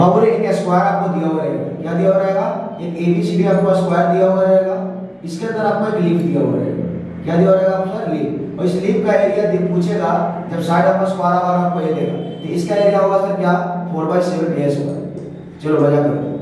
बाबू एक स्क्वायर आपको दिया हुआ रहेगा। क्या दिया हुआ रहेगा? एक एबीसीडी आपको स्क्वायर दिया हुआ रहेगा। इसके अंदर आपको एक लीफ दिया हुआ रहेगा। क्या दिया हुआ रहेगा आपको लीफ और इस लिप का एरिया पूछेगा, जब साइड आपका स्क्वायर आवर आपको ये देगा। तो इसका एरिया होगा, सर, क्या? Four by seven a square चलो बजा करो।